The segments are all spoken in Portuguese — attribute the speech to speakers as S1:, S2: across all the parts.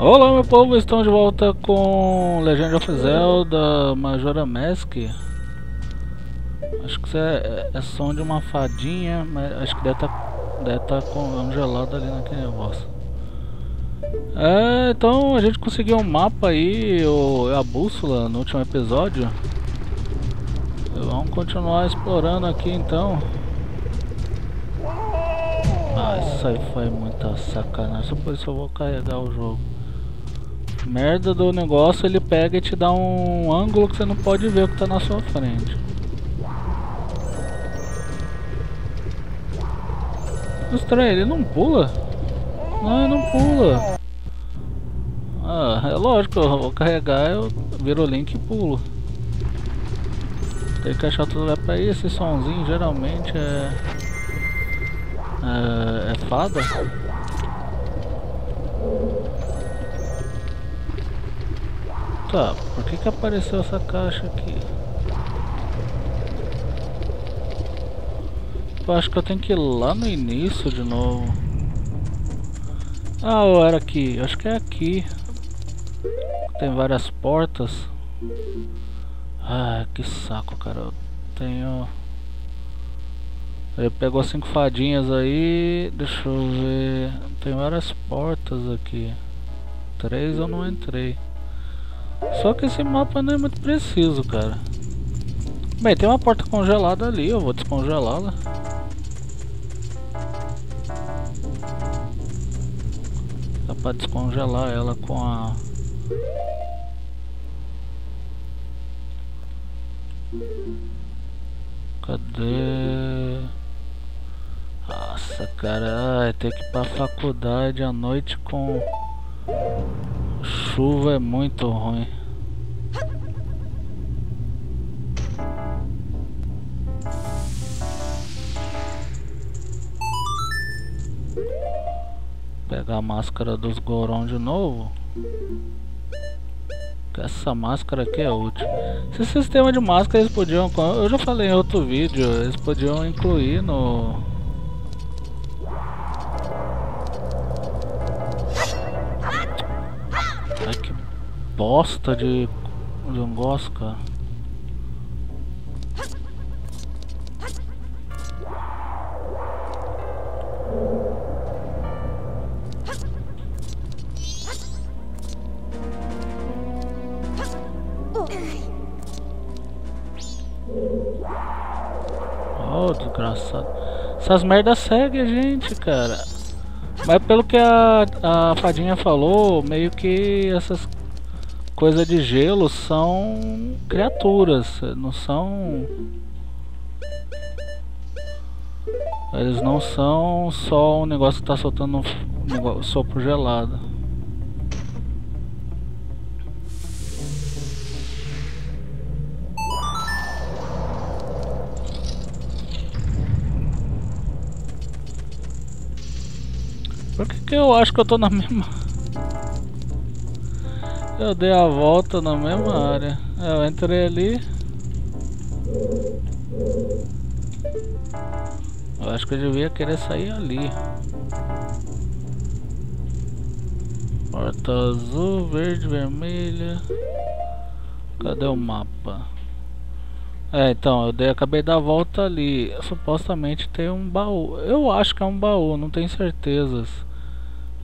S1: Olá meu povo, estamos de volta com Legend of Zelda Majora Mask. Acho que isso é, é som de uma fadinha, mas acho que deve estar tá, deve tá congelado ali naquele negócio. É, então a gente conseguiu um mapa aí, o, a bússola no último episódio. Vamos continuar explorando aqui então Isso aí foi muita sacanagem, por isso eu vou carregar o jogo merda do negócio ele pega e te dá um ângulo que você não pode ver o que está na sua frente. Estranho, ele não pula? Não, ele não pula. Ah, é lógico, eu vou carregar, eu viro o link e pulo. Tem que achar tudo lá pra ir, esse somzinho geralmente é... É, é fada. Tá, por que que apareceu essa caixa aqui? Eu acho que eu tenho que ir lá no início de novo. Ah, eu era aqui. Acho que é aqui. Tem várias portas. Ah, que saco, cara. Eu tenho... Ele pegou cinco fadinhas aí. Deixa eu ver. Tem várias portas aqui. Três eu não entrei. Só que esse mapa não é muito preciso, cara. Bem, tem uma porta congelada ali, eu vou descongelá-la. Dá pra descongelar ela com a... Cadê? Nossa, cara, ai, ter que ir pra faculdade à noite com chuva é muito ruim. Pegar a máscara dos Goron de novo. Essa máscara aqui é útil. Esse sistema de máscara eles podiam, eu já falei em outro vídeo, eles podiam incluir no bosta de cara. Oh, desgraçado. Essas merdas seguem a gente, cara. Mas pelo que a, a fadinha falou, meio que essas coisa de gelo são criaturas, não são. Eles não são só um negócio que está soltando um sopro gelado. Por que, que eu acho que eu tô na mesma eu dei a volta na mesma área. Eu entrei ali. Eu acho que eu devia querer sair ali. Porta azul, verde, vermelha. Cadê o mapa? É, então, eu dei, acabei da volta ali. Supostamente tem um baú. Eu acho que é um baú, não tenho certezas.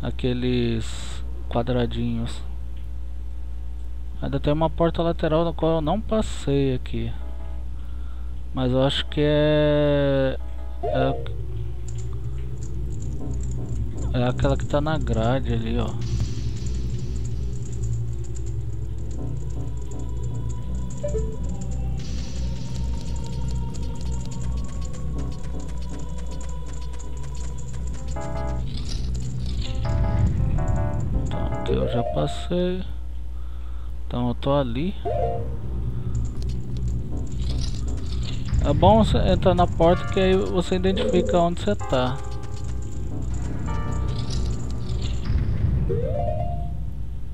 S1: Aqueles quadradinhos. Ainda tem uma porta lateral na qual eu não passei aqui. Mas eu acho que é... É, é aquela que tá na grade ali, ó. Então, eu já passei. Então eu tô ali. É bom você entrar na porta que aí você identifica onde você tá.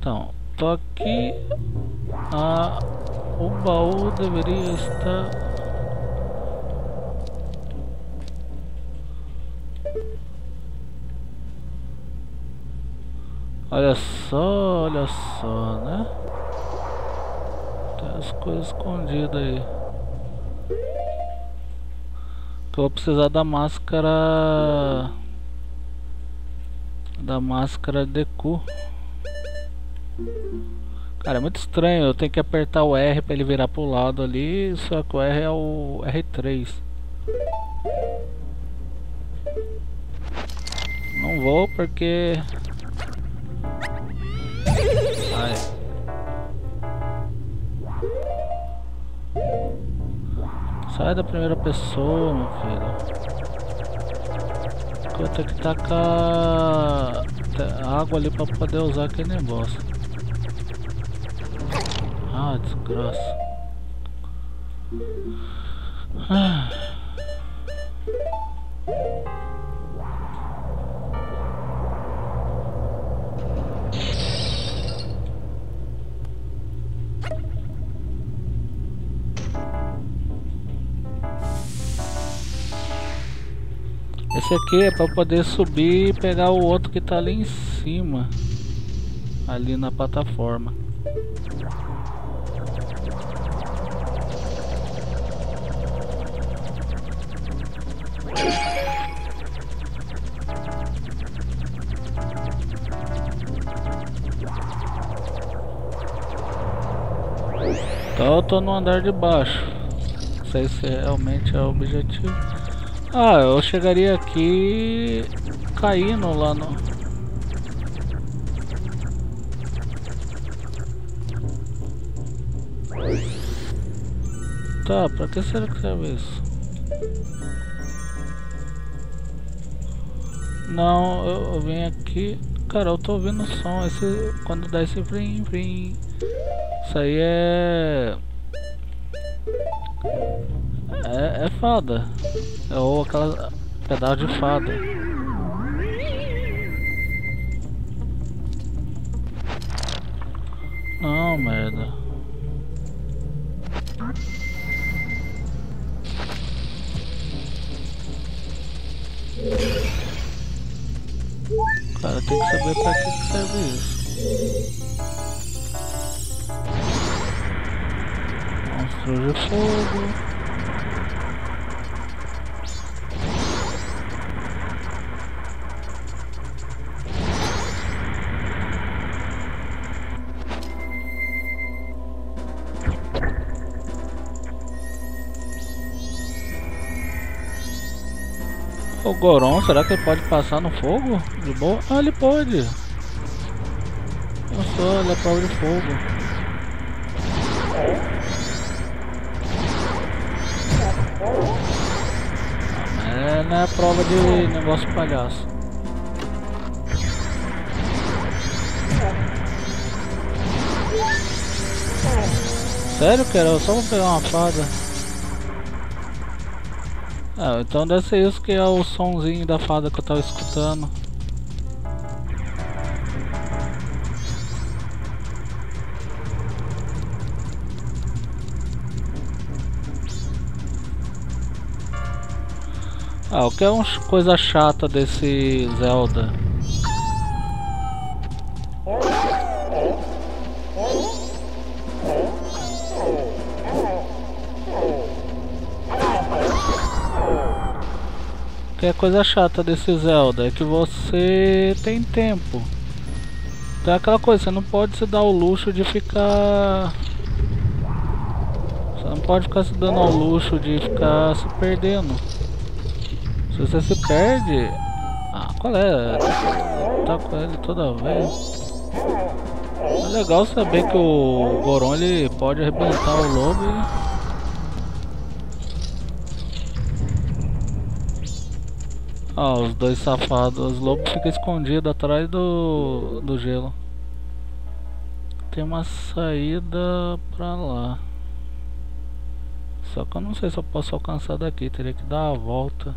S1: Então, tô aqui. Ah, o baú deveria estar Olha só, olha só, né? Tem as coisas escondidas aí. Eu vou precisar da máscara da máscara de cu. Cara, é muito estranho, eu tenho que apertar o R para ele virar pro lado ali, só que o R é o R3. Não vou porque... Ai. Sai da primeira pessoa, meu filho. Eu tenho que tacar água ali pra poder usar aquele negócio. Ah, desgraça. Ah. Esse aqui é para poder subir e pegar o outro que tá ali em cima. Ali na plataforma. Então eu tô no andar de baixo. Não sei se realmente é o objetivo. Ah, eu chegaria aqui caindo lá no... Tá, pra que será que serve isso? Não, eu, eu vim aqui... Cara, eu tô ouvindo som, esse... Quando dá esse frim, frim... Isso aí é... É, é fada. É ou aquela pedaço de fada. Não, merda. Cara, tem que saber pra que serve isso. Monstro de fogo. O Goron, será que ele pode passar no fogo? De boa? Ah, ele pode. Olha só, ele é prova de fogo. É, não é prova de negócio palhaço. Sério, cara? Só vou pegar uma fada. Ah, então deve ser isso que é o sonzinho da fada que eu tava escutando. Ah, o que é uma coisa chata desse Zelda? Que é a coisa chata desse Zelda, é que você tem tempo. Então é aquela coisa, você não pode se dar o luxo de ficar... Você não pode ficar se dando ao luxo de ficar se perdendo. Se você se perde... Ah, qual é? Tá com ele toda vez. É legal saber que o Goron ele pode arrebentar o lobo e... Ó, os dois safados. Os lobos ficam escondidos atrás do, do gelo. Tem uma saída pra lá. Só que eu não sei se eu posso alcançar daqui. Teria que dar a volta.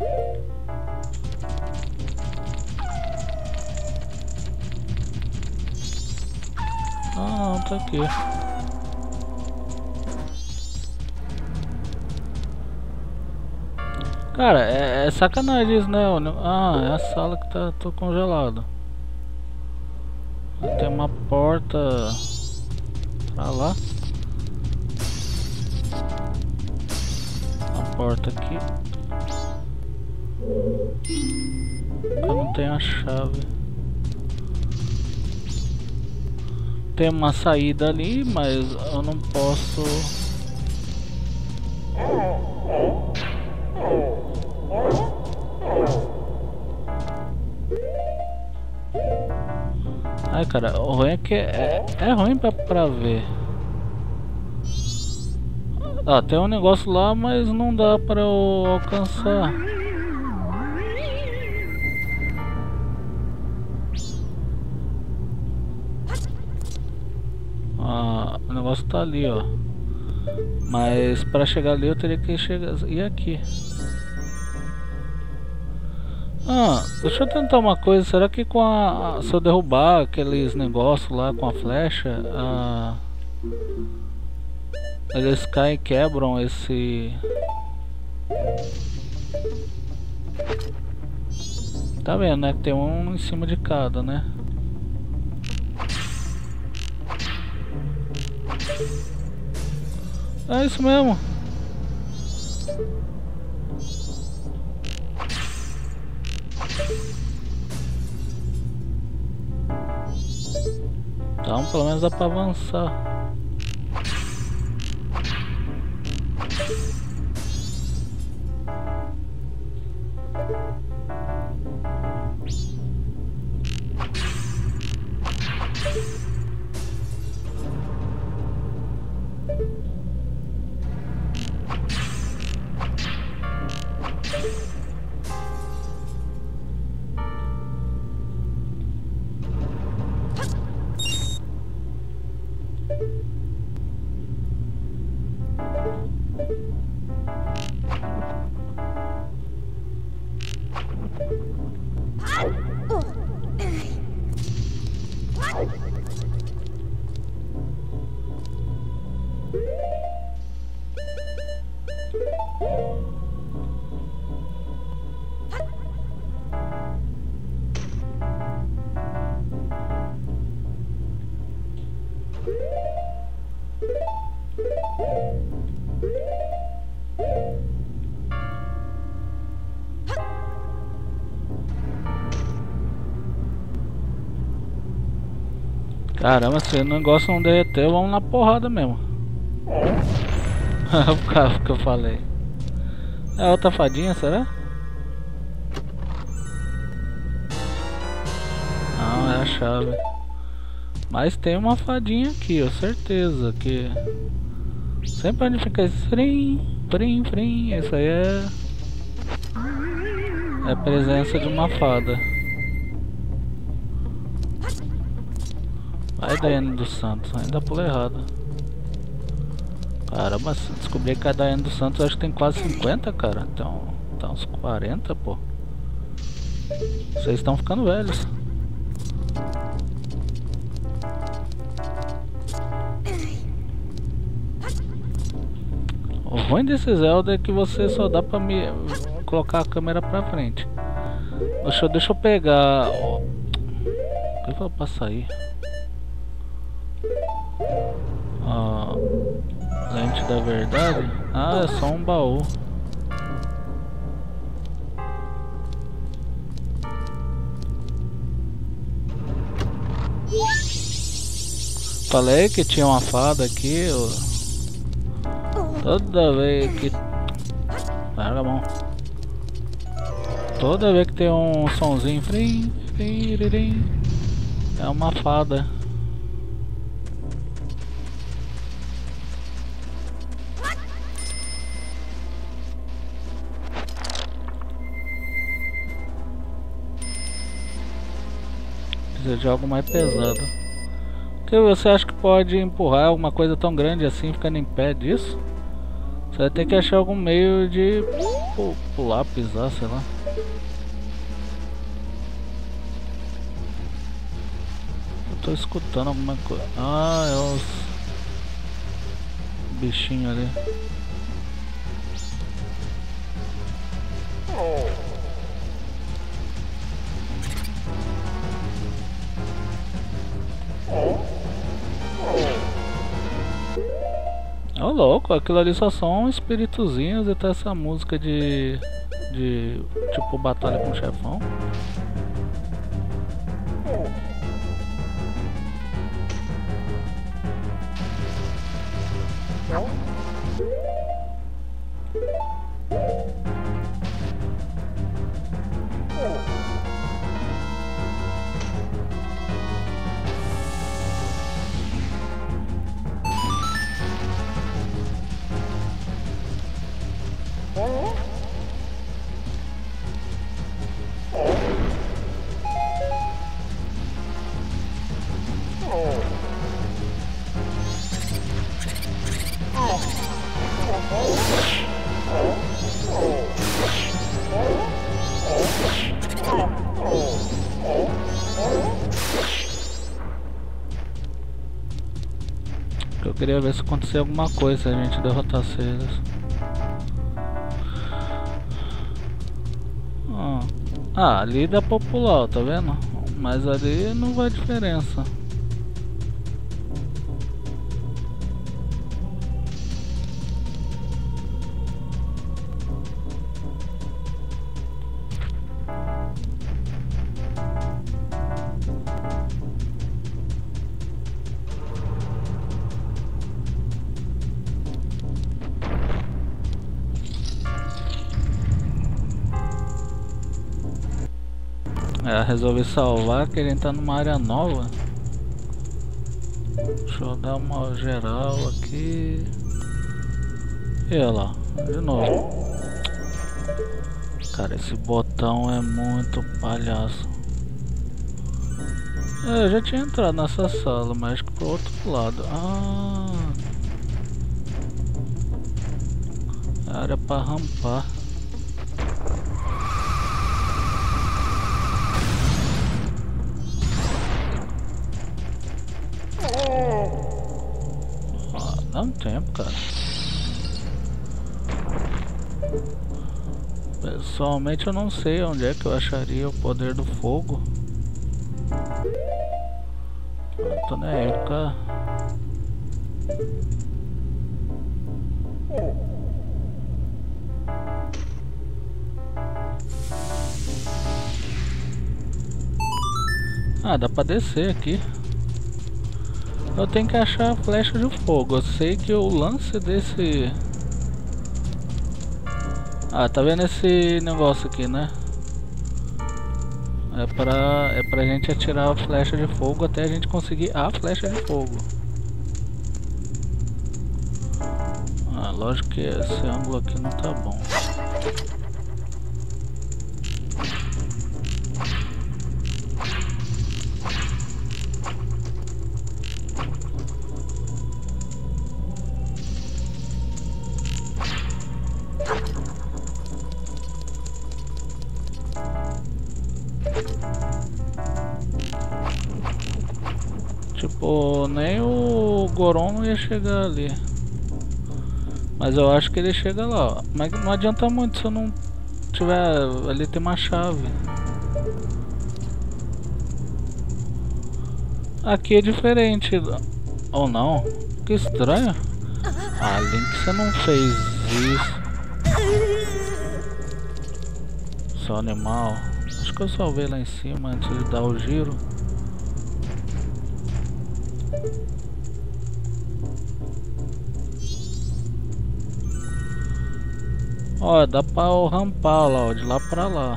S1: Ah, não, tá aqui. Cara, é, é sacanagem isso, né? Ah, é a sala que tá tô congelado. Tem uma porta pra lá. A porta aqui. Eu não tenho a chave. Tem uma saída ali, mas eu não posso... Ai cara, o ruim é que é, é ruim pra, pra ver. Ah, tem um negócio lá, mas não dá pra eu alcançar. Ah, o negócio tá ali, ó. Mas para chegar ali eu teria que chegar e aqui. Ah, deixa eu tentar uma coisa. Será que com a se eu derrubar aqueles negócios lá com a flecha, ah, eles caem e quebram esse Tá vendo, né? Tem um em cima de cada, né? É isso mesmo. Então pelo menos dá pra avançar. Caramba, se o negócio não derreter, vamos na porrada mesmo. o carro que eu falei. É outra fadinha, será? Não, é a chave. Mas tem uma fadinha aqui, ó, certeza que... Sempre onde fica esse frim, frim, frim, isso aí é... É presença de uma fada. Vai Daiane dos Santos, ainda pula errado. Caramba, descobri que a Daiane dos Santos acho que tem quase 50, cara. Então, tá uns 40, pô. Vocês estão ficando velhos. O ruim desse Zelda é que você só dá pra me colocar a câmera pra frente. Deixa, deixa eu pegar... O que eu vou passar aí? Da verdade? Ah, é só um baú. Falei que tinha uma fada aqui. Toda vez que. Larga a mão. Toda vez que tem um sonzinho. É uma fada. Precisa de algo mais pesado. que você acha que pode empurrar alguma coisa tão grande assim ficando em pé disso? Você vai ter que achar algum meio de pular, pisar, sei lá. Eu tô escutando alguma coisa. Ah, é os bichinhos ali. Ô oh, louco, aquilo ali só são espíritozinhos e tá essa música de. de. tipo batalha com o chefão. Queria ver se acontecia alguma coisa a gente derrotasse eles. Ah, ali dá pra pular, tá vendo? Mas ali não vai diferença. É, resolvi salvar que ele tá numa área nova. Deixa eu dar uma geral aqui. E olha lá, de novo. Cara, esse botão é muito palhaço. É, eu já tinha entrado nessa sala, mas pro outro lado. Ah. Área para rampar. Pessoalmente eu não sei onde é que eu acharia o poder do fogo. Eu tô na época. Ah, dá pra descer aqui. Eu tenho que achar a flecha de fogo. Eu sei que o lance desse... Ah, tá vendo esse negócio aqui, né? É pra, é pra gente atirar a flecha de fogo até a gente conseguir a flecha de fogo. Ah, lógico que esse ângulo aqui não tá bom. Tipo, nem o Goron não ia chegar ali. Mas eu acho que ele chega lá, ó. Mas não adianta muito se eu não tiver... Ali tem uma chave. Aqui é diferente. Ou não? Que estranho. Ah, Link, você não fez isso. Seu animal. Acho que eu salvei lá em cima antes de dar o giro. Ó, dá pra rampar lá, ó, de lá pra lá.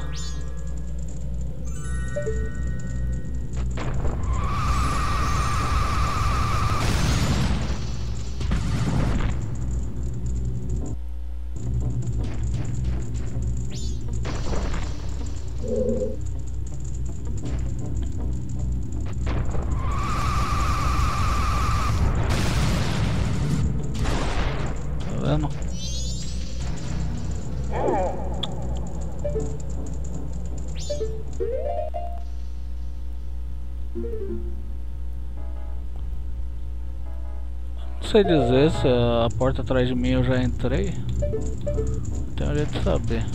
S1: Sei dizer se a porta atrás de mim eu já entrei. Não tenho jeito de saber.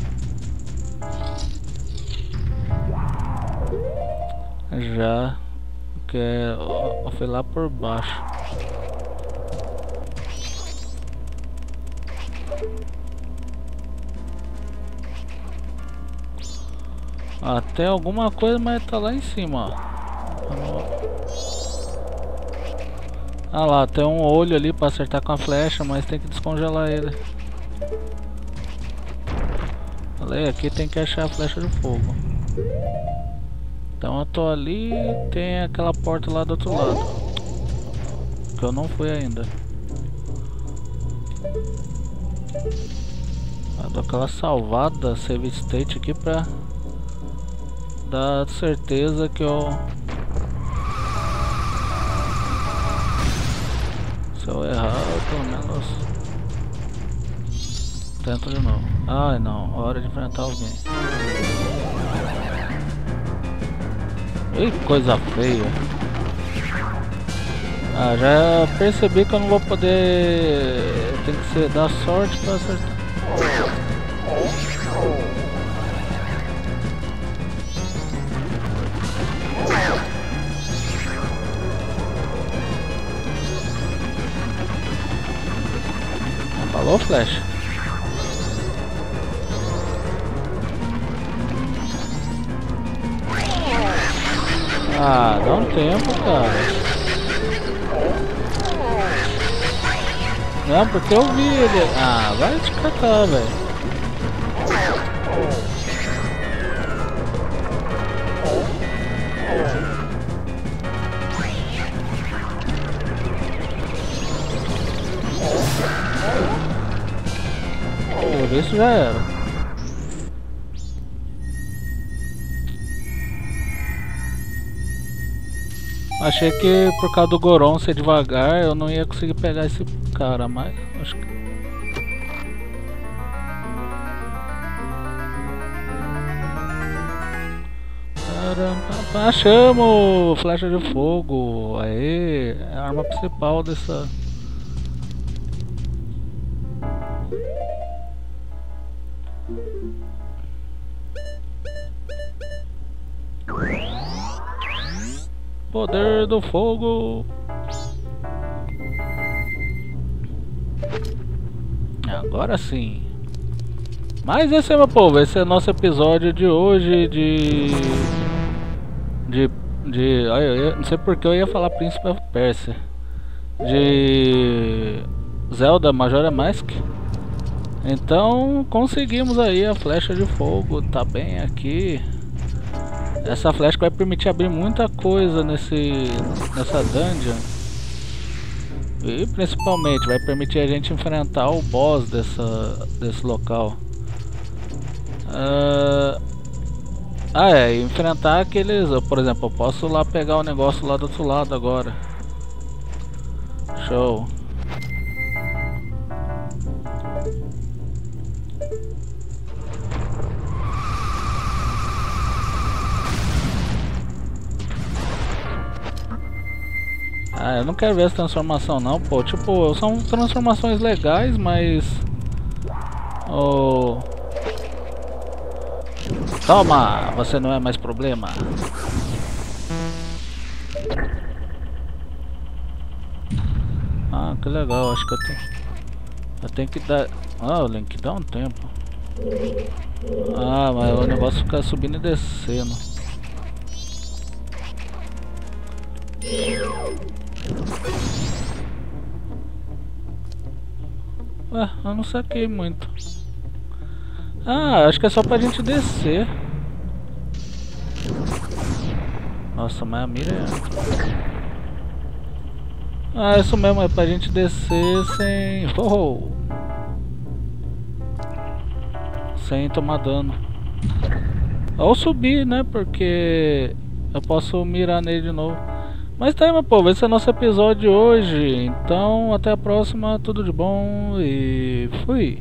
S1: Já. Que é, eu fui lá por baixo. Até alguma coisa, mas tá lá em cima, ó. Ah lá, tem um olho ali pra acertar com a flecha, mas tem que descongelar ele. Falei, aqui tem que achar a flecha de fogo. Então eu tô ali tem aquela porta lá do outro lado. Que eu não fui ainda. Eu dou aquela salvada save state aqui pra dar certeza que eu pelo menos tento de novo. Ai não, hora de enfrentar alguém. Ih, coisa feia. Ah, já percebi que eu não vou poder. Tem que ser dar sorte pra acertar. Falou, Flash? Ah, dá um tempo, cara. Não, porque eu vi ele. Ah, vai te catar, velho. Isso já era. Achei que por causa do Goron ser devagar eu não ia conseguir pegar esse cara, mas acho que. Achamos! Flecha de fogo! Aê! É a arma principal dessa. Poder do fogo. Agora sim. Mas esse é meu povo, esse é nosso episódio de hoje de de de, eu, não sei porque eu ia falar Príncipe of Persia. De Zelda Majora Mask. Então conseguimos aí a flecha de fogo, tá bem aqui. Essa flecha vai permitir abrir muita coisa nesse, nessa dungeon. E principalmente vai permitir a gente enfrentar o boss dessa, desse local. Uh, ah é, enfrentar aqueles... Por exemplo, eu posso lá pegar o negócio lá do outro lado agora. Show. Ah, eu não quero ver essa transformação não, pô. Tipo, são transformações legais, mas... Oh... Toma! Você não é mais problema. Ah, que legal. Acho que eu tenho... Eu tenho que dar... Ah, o Link, dá um tempo. Ah, mas o negócio fica subindo e descendo. Ué, eu não saquei muito. Ah, acho que é só pra gente descer. Nossa, mas a mira é... Ah, isso mesmo, é pra gente descer sem... Oh! Sem tomar dano. Ou subir, né? Porque eu posso mirar nele de novo. Mas tá aí, meu povo, esse é o nosso episódio de hoje. Então, até a próxima, tudo de bom e fui.